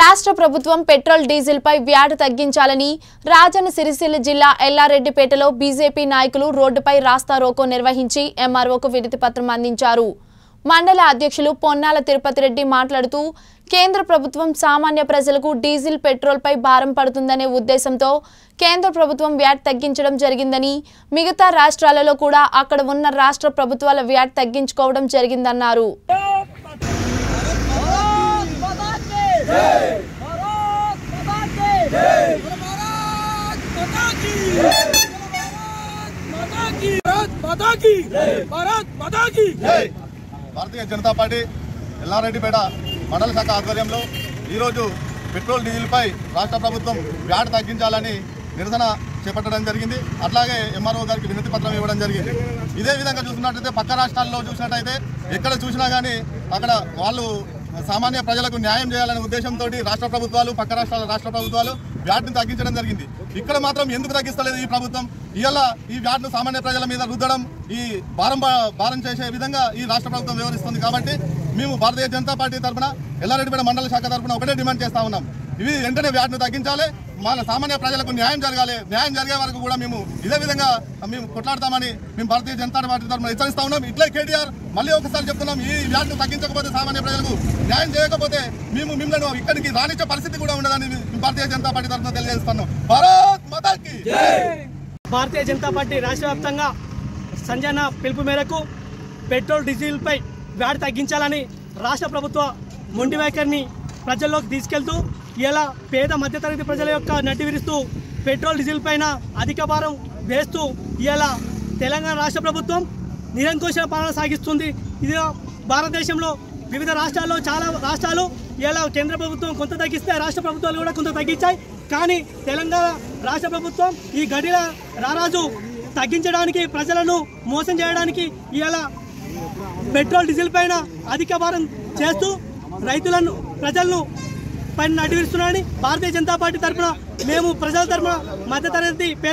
రాష్ట్ర ప్రభుత్వం petrol diesel పై VAT తగ్గించాలని రాజన్న సిరిసిల్ల జిల్లా ఎల్లారెడ్డిపేటలో బీజేపీ నాయకులు రోడ్డుపై రాస్తా రోకో నిర్వహించి ఎంఆర్ఓకు వినతిపత్రం అందించారు. మండల అధ్యక్షులు పొన్నాల తిరుపతి రెడ్డి మాట్లాడుతూ కేంద్ర ప్రభుత్వం సామాన్య ప్రజలకు డీజిల్ పెట్రోల్పై భారం పడుతుందనే ఉద్దేశంతో కేంద్ర ప్రభుత్వం వ్యాట్ తగ్గించడం జరిగిందని మిగతా రాష్ట్రాలలో కూడా అక్కడ ఉన్న రాష్ట్ర ప్రభుత్వాల వ్యాట్ తగ్గించుకోవడం జరిగిందన్నారు. భారతీయ జనతా పార్టీ ఎల్లారెడ్డిపేట మండల శాఖ ఆధ్వర్యంలో ఈరోజు పెట్రోల్ డీజిల్పై రాష్ట్ర ప్రభుత్వం వ్యాట్ తగ్గించాలని నిరసన చేపట్టడం జరిగింది. అట్లాగే ఎంఆర్ఓ గారికి వినతి పత్రం ఇవ్వడం జరిగింది. ఇదే విధంగా చూసినట్టయితే పక్క రాష్ట్రాల్లో చూసినట్టయితే ఎక్కడ చూసినా కానీ అక్కడ వాళ్ళు సామాన్య ప్రజలకు న్యాయం చేయాలనే ఉద్దేశంతో రాష్ట్ర ప్రభుత్వాలు పక్క రాష్ట్రాల రాష్ట్ర ప్రభుత్వాలు వ్యాట్ను తగ్గించడం జరిగింది. ఇక్కడ మాత్రం ఎందుకు తగ్గిస్తలేదు ఈ ప్రభుత్వం? ఇవాళ ఈ వ్యాట్ను సామాన్య ప్రజల మీద రుద్దడం ఈ భారం భారం చేసే విధంగా ఈ రాష్ట్ర ప్రభుత్వం వ్యవహరిస్తుంది కాబట్టి మేము భారతీయ జనతా పార్టీ తరఫున ఎల్లారెడ్డిపేట మండల శాఖ తరఫున ఒకటే డిమాండ్ చేస్తా ఉన్నాం. ఇవి వెంటనే వ్యాట్ను తగ్గించాలి మన సామాన్య ప్రజలకు న్యాయం జరగాలి. న్యాయం జరిగే వరకు కూడా మేము ఇదే విధంగా మేము కొట్లాడతామని మేము భారతీయ జనతా పార్టీ తరఫున హెచ్చరిస్తా ఉన్నాం. ఇట్లే కేటీఆర్ మళ్ళీ ఒకసారి చెప్తున్నాం ఈ వ్యాధిని తగ్గించకపోతే సామాన్య ప్రజలకు న్యాయం చేయకపోతే మేము మిమ్మల్ని ఇక్కడికి రాణించే పరిస్థితి కూడా ఉండదని మేము భారతీయ జనతా పార్టీ తరఫున తెలియజేస్తున్నాం. భారత్ మతాకి! భారతీయ జనతా పార్టీ రాష్ట్ర వ్యాప్తంగా సంజన పిలుపు మేరకు పెట్రోల్ డీజిల్పై వ్యాడి తగ్గించాలని రాష్ట్ర ప్రభుత్వ మొండి వైఖరిని ప్రజల్లోకి తీసుకెళ్తూ ఇలా పేద మధ్యతరగతి ప్రజల యొక్క నటి విరుస్తూ పెట్రోల్ డీజిల్ పైన అధిక భారం వేస్తూ ఇలా తెలంగాణ రాష్ట్ర ప్రభుత్వం నిరంకుశ పాలన సాగిస్తుంది. ఇది భారతదేశంలో వివిధ రాష్ట్రాల్లో చాలా రాష్ట్రాలు ఇలా కేంద్ర ప్రభుత్వం కొంత తగ్గిస్తే రాష్ట్ర ప్రభుత్వాలు కూడా కొంత తగ్గించాయి. కానీ తెలంగాణ రాష్ట్ర ప్రభుత్వం ఈ గడిల రారాజు తగ్గించడానికి ప్రజలను మోసం చేయడానికి ఇలా పెట్రోల్ డీజిల్ పైన అధిక భారం చేస్తూ రైతులను ప్రజలను పైన నడిపిస్తున్నారని భారతీయ జనతా పార్టీ తరఫున మేము ప్రజల తరఫున మధ్యతరగతి పేద